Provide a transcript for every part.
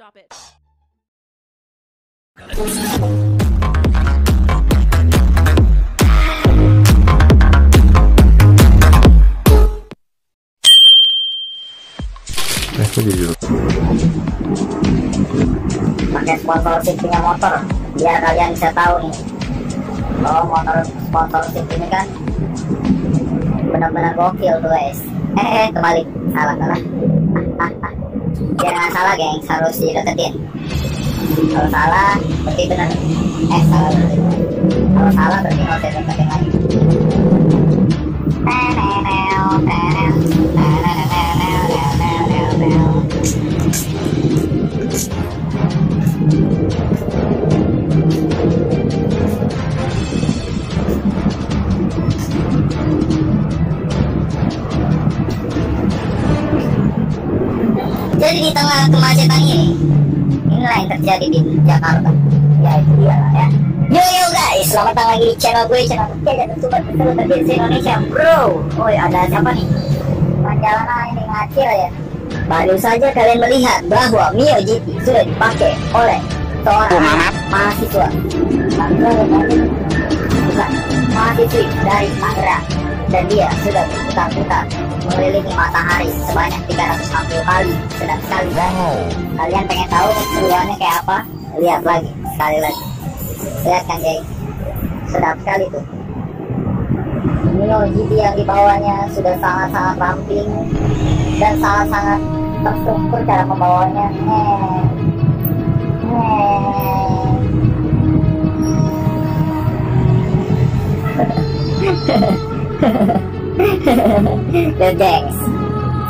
Stop it. Aku pakai sponsorship punya motor biar kalian bisa tahu nih. Kalau motor sponsorship ini kan benar-benar gokil tuh guys. Eh, eh kebalik. Salah salah nggak salah gengs harus dideketin kalau salah berarti benar. Eh salah berarti kalau salah berarti nggak usah deketin lagi Di tengah kemacetan ini, inilah yang terjadi di Jakarta. Ya itu dia lah ya. Yo yo guys, selamat datang lagi di channel gue, channel gue dan sobat seru terbiasa Indonesia, bro. Oh ada siapa nih? Panjalana ini ngacil ya. Baru saja kalian melihat bahwa Mio GP sudah dipakai oleh seorang mahasiswa. Bukan, mahasiswi dari Tangerang dan dia sudah berputar-putar mengelilingi matahari sebanyak 360 kali. Sedang sekali. Kalian pengen tahu keseruannya kayak apa? Lihat lagi sekali lagi. Lihat kan guys sedap sekali tuh. GP yang dibawanya sudah sangat-sangat ramping dan sangat-sangat terstruktur cara membawanya. Nih. The gengs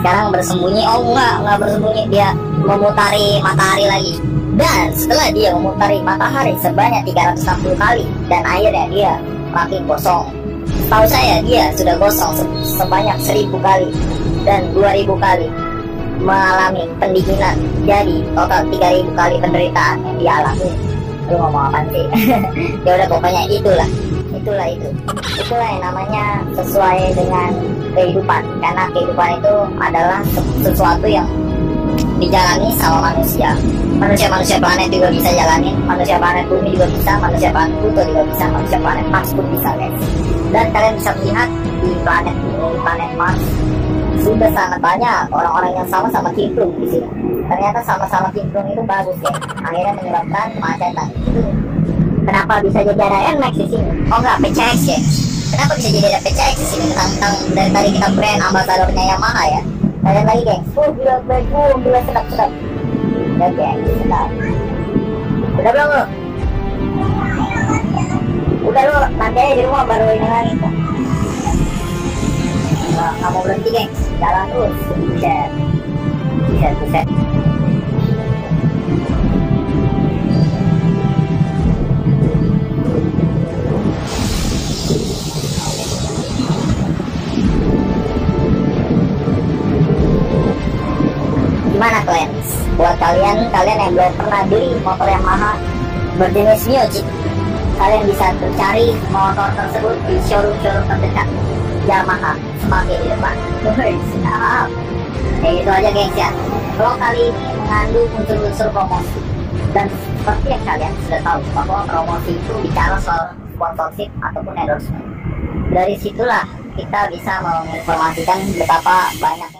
sekarang bersembunyi. Oh enggak enggak bersembunyi. Dia memutari matahari lagi. Dan setelah dia memutari matahari sebanyak 360 kali dan akhirnya dia makin gosong tahu saya dia sudah gosong se- sebanyak 1000 kali dan 2000 kali mengalami pendinginan. Jadi total 3000 kali penderitaan yang dia alami. Lu ngomong apa sih? Ya udah pokoknya itulah itulah itu. Itulah yang namanya sesuai dengan kehidupan. Karena kehidupan itu adalah se- sesuatu yang dijalani sama manusia. Manusia-manusia planet juga bisa jalanin manusia planet bumi juga bisa manusia planet Pluto juga bisa manusia planet Mars pun bisa guys. Dan kalian bisa melihat di planet bumi planet Mars sudah sangat banyak orang-orang yang sama-sama kimplung di sini. Ternyata sama-sama kimplung itu bagus ya akhirnya menyebabkan kemacetan. itu kenapa bisa jadi ada NMAX di sini? Oh enggak PCX ya? Kenapa bisa jadi ada PCX di sini? Tentang dari tadi kita brand ambasadornya Yamaha ya? Kalian lagi geng? Oh gila baik oh gila sedap sedap. Udah geng sedap. Udah belum lu udah lu nanti aja di rumah baru ini lagi. Nggak, nggak mau berhenti geng. Jalan terus. Buset buset buset kalian buat kalian kalian yang belum pernah beli motor Yamaha berjenis Mio Jeep kalian bisa cari motor tersebut di showroom-showroom terdekat Yamaha sebagai di depan. Sedap kayak gitu aja gengs ya. Vlog kali ini mengandung unsur-unsur promosi. Dan seperti yang kalian sudah tahu bahwa promosi itu bicara soal sponsorship ataupun endorsement. Dari situlah kita bisa menginformasikan betapa banyaknya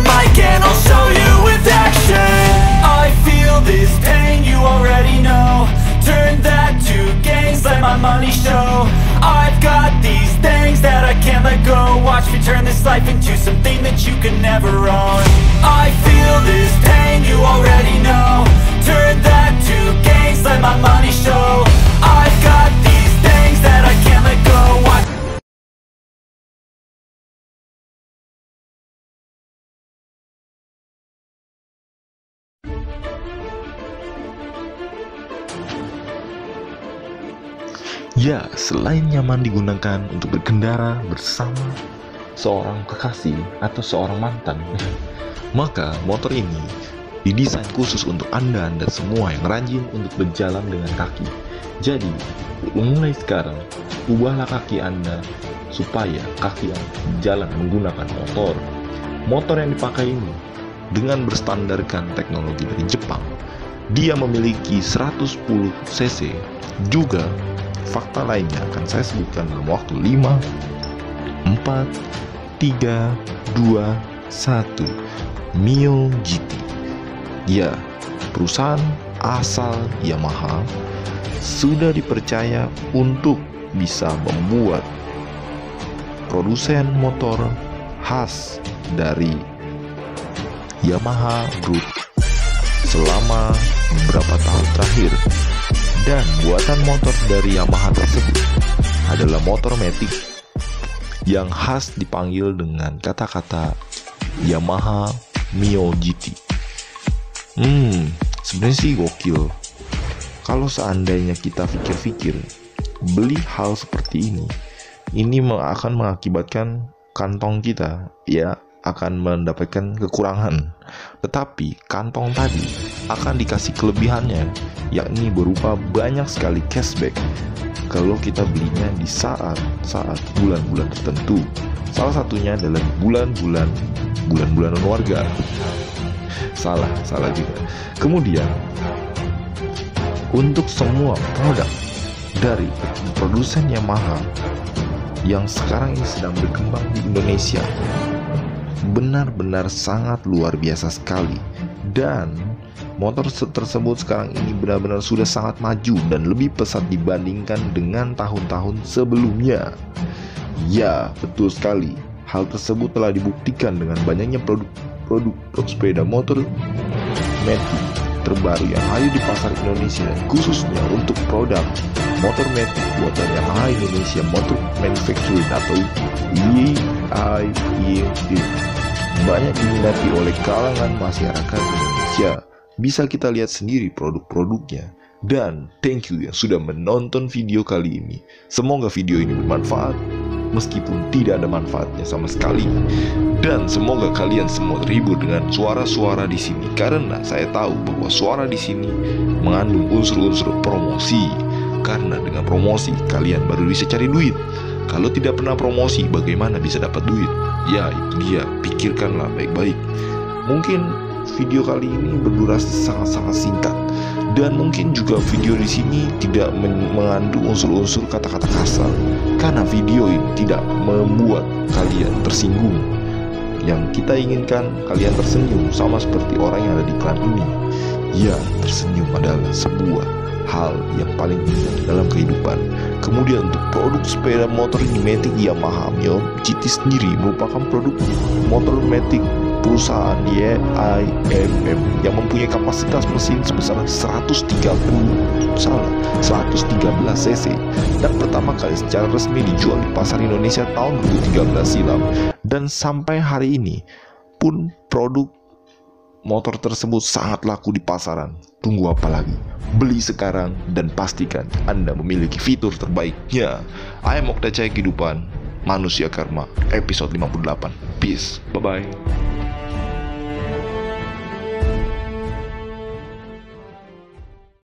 turn this life into something that you can never own. I feel this pain, you already know. Turn that to gains, let my money show. I've got these things that I can't let go. I Ya, selain nyaman digunakan untuk berkendara bersama seorang kekasih atau seorang mantan, maka motor ini didesain khusus untuk Anda-Anda semua yang rajin untuk berjalan dengan kaki. Jadi, mulai sekarang, ubahlah kaki Anda supaya kaki Anda jalan menggunakan motor. Motor yang dipakai ini dengan berstandarkan teknologi dari Jepang. Dia memiliki 110 cc. Juga fakta lainnya akan saya sebutkan dalam waktu 5 4 3 2 1 Mio GT. Ya, perusahaan asal Yamaha sudah dipercaya untuk bisa membuat produsen motor khas dari Yamaha Group selama beberapa tahun terakhir. Dan buatan motor dari Yamaha tersebut adalah motor matic yang khas dipanggil dengan kata-kata Yamaha Mio GT. Hmm, sebenarnya sih gokil. Kalau seandainya kita pikir-pikir beli hal seperti ini, ini akan mengakibatkan kantong kita ya akan mendapatkan kekurangan. Tetapi kantong tadi akan dikasih kelebihannya, yakni berupa banyak sekali cashback kalau kita belinya di saat-saat bulan-bulan tertentu. Salah satunya adalah bulan-bulan bulan-bulanan warga. salah, salah juga. Kemudian untuk semua produk dari produsen Yamaha yang sekarang ini sedang berkembang di Indonesia benar-benar sangat luar biasa sekali dan motor tersebut sekarang ini benar-benar sudah sangat maju dan lebih pesat dibandingkan dengan tahun-tahun sebelumnya. Ya, betul sekali. Hal tersebut telah dibuktikan dengan banyaknya produk-produk sepeda motor Matic terbaru yang hadir di pasar Indonesia khususnya untuk produk motor Matic buatan Yamaha Indonesia Motor Manufacturing atau YIMD banyak diminati oleh kalangan masyarakat Indonesia. Bisa kita lihat sendiri produk-produknya. Dan thank you yang sudah menonton video kali ini. Semoga video ini bermanfaat, meskipun tidak ada manfaatnya sama sekali. Dan semoga kalian semua terhibur dengan suara-suara di sini karena saya tahu bahwa suara di sini mengandung unsur-unsur promosi. Karena dengan promosi kalian baru bisa cari duit. Kalau tidak pernah promosi, bagaimana bisa dapat duit? Ya, dia. Pikirkanlah baik-baik. Mungkin video kali ini berdurasi sangat-sangat singkat dan mungkin juga video di sini tidak mengandung unsur-unsur kata-kata kasar karena video ini tidak membuat kalian tersinggung. Yang kita inginkan kalian tersenyum sama seperti orang yang ada di iklan ini. Ya, tersenyum adalah sebuah hal yang paling indah dalam kehidupan. Kemudian untuk produk sepeda motor ini Matic Yamaha Mio GT sendiri merupakan produk motor Matic perusahaan YIMM yang mempunyai kapasitas mesin sebesar 130 salah 113 cc dan pertama kali secara resmi dijual di pasar Indonesia tahun 2013 silam dan sampai hari ini pun produk motor tersebut sangat laku di pasaran. Tunggu apa lagi? Beli sekarang dan pastikan Anda memiliki fitur terbaiknya. Ayam Okta Cahaya Kehidupan, Manusia Karma, episode 58. Peace, bye-bye.